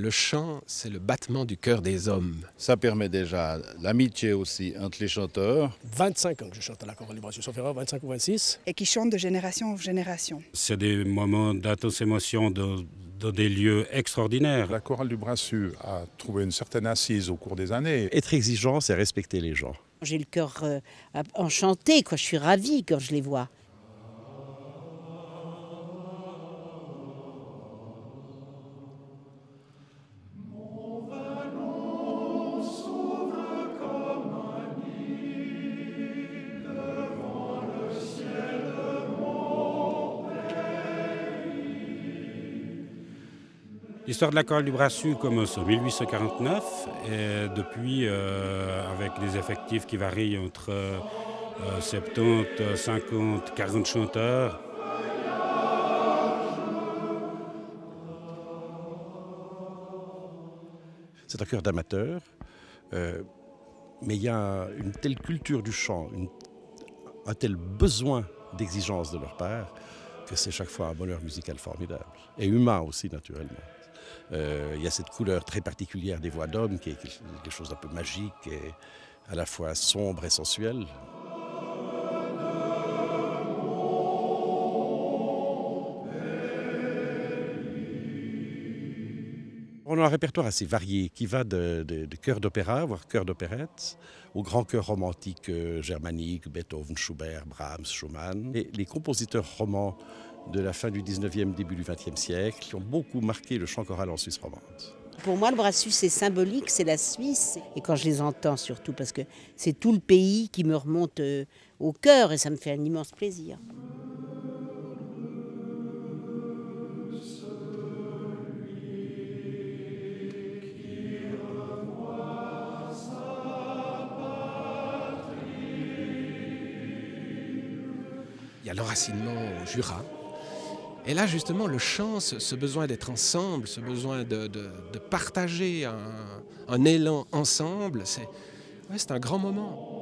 Le chant, c'est le battement du cœur des hommes. Ça permet déjà l'amitié aussi entre les chanteurs. 25 ans que je chante à la chorale du Brassieux, sauf erreur, 25 ou 26. Et qui chante de génération en génération. C'est des moments d'intense émotion dans, dans des lieux extraordinaires. La chorale du Brassieux a trouvé une certaine assise au cours des années. Être exigeant, c'est respecter les gens. J'ai le cœur euh, enchanté, quoi. je suis ravie quand je les vois. L'histoire de la du Brassus commence en 1849 et depuis, euh, avec des effectifs qui varient entre euh, 70, 50, 40 chanteurs. C'est un chœur d'amateurs, euh, mais il y a une telle culture du chant, un tel besoin d'exigence de leur part, que c'est chaque fois un bonheur musical formidable. Et humain aussi, naturellement. Euh, il y a cette couleur très particulière des voix d'hommes qui est quelque chose d'un peu magique et à la fois sombre et sensuel. On a un répertoire assez varié qui va de, de, chœurs d'opéra, voire chœurs d'opérette, aux grands chœurs romantiques euh, germaniques, Beethoven, Schubert, Brahms, Schumann. Et les compositeurs romans de la fin du 19e, début du 20e siècle, qui ont beaucoup marqué le chant choral en Suisse romande. Pour moi, le Brassus, c'est symbolique, c'est la Suisse. Et quand je les entends, surtout, parce que c'est tout le pays qui me remonte euh, au cœur et ça me fait un immense plaisir. Il y a l'enracinement au Jura. Et là, justement, le chant, ce, besoin d'être ensemble, ce besoin de, partager un, élan ensemble, c'est un grand moment.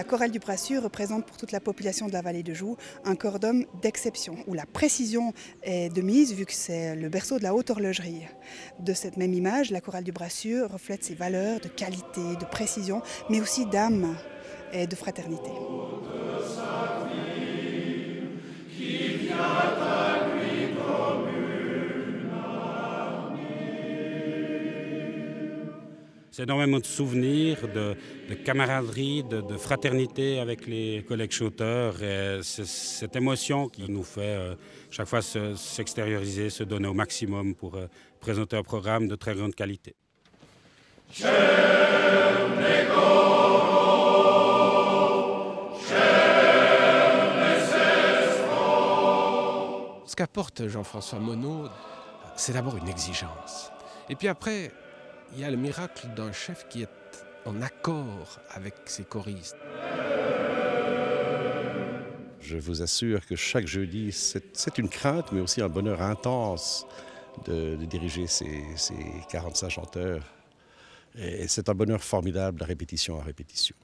La chorale du Brassieux représente pour toute la population de la vallée de Joux un corps d'homme d'exception, où la précision est de mise vu que c'est le berceau de la haute horlogerie. De cette même image, la chorale du Brassieux reflète ses valeurs de qualité, de précision, mais aussi d'âme et de fraternité. C'est énormément de souvenirs, de, de camaraderie, de, fraternité avec les collègues chanteurs. Et cette émotion qui nous fait euh, chaque fois s'extérioriser, se, se, donner au maximum pour euh, présenter un programme de très grande qualité. Ce qu'apporte Jean-François Monod, c'est d'abord une exigence. Et puis après, il y a le miracle d'un chef qui est en accord avec ses choristes. Je vous assure que chaque jeudi, c'est une crainte, mais aussi un bonheur intense de, diriger ces, ces, 45 chanteurs. Et c'est un bonheur formidable, de répétition en répétition.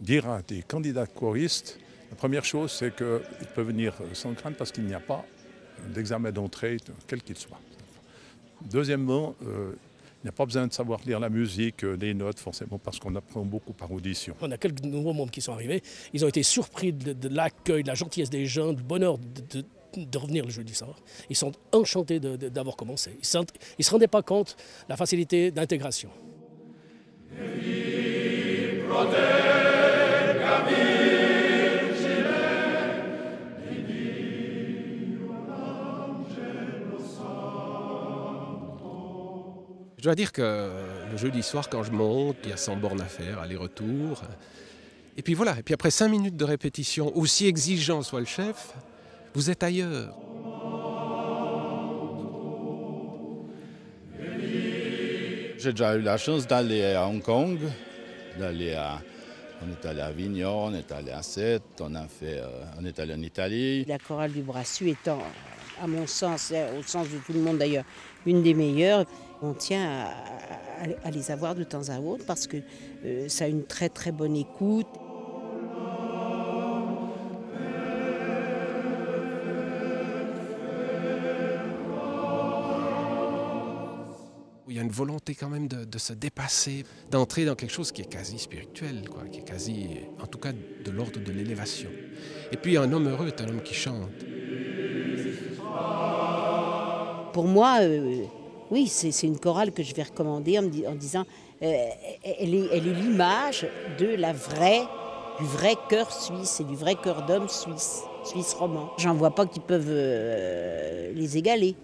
Dire à des candidats choristes, la première chose, c'est qu'ils peuvent venir sans crainte parce qu'il n'y a pas d'examen d'entrée, quel qu'il soit. Deuxièmement, euh, il n'y a pas besoin de savoir lire la musique, les notes, forcément, parce qu'on apprend beaucoup par audition. On a quelques nouveaux membres qui sont arrivés. Ils ont été surpris de, de l'accueil, de la gentillesse des gens, du bonheur de, de, de revenir le jeudi soir. Ils sont enchantés d'avoir commencé. Ils ne se rendaient pas compte de la facilité d'intégration. Je dois dire que le jeudi soir, quand je monte, il y a 100 bornes à faire, aller-retour. Et puis voilà, et puis après 5 minutes de répétition, aussi exigeant soit le chef, vous êtes ailleurs. J'ai déjà eu la chance d'aller à Hong Kong d'aller à... On est allé à Avignon, on est allé à Sète, on, a fait, euh, on est allé en Italie. La chorale du Brassus étant, à mon sens, au sens de tout le monde d'ailleurs, une des meilleures, on tient à, les avoir de temps à autre parce que euh, ça a une très très bonne écoute. Il y a une volonté quand même de, de se dépasser, d'entrer dans quelque chose qui est quasi spirituel, quoi, qui est quasi, en tout cas, de l'ordre de l'élévation. Et puis un homme heureux est un homme qui chante. Pour moi, euh, oui, c'est une chorale que je vais recommander en, disant, euh, elle est l'image de la vraie, du vrai cœur suisse et du vrai cœur d'homme suisse, suisse roman. J'en vois pas qui peuvent euh, les égaler.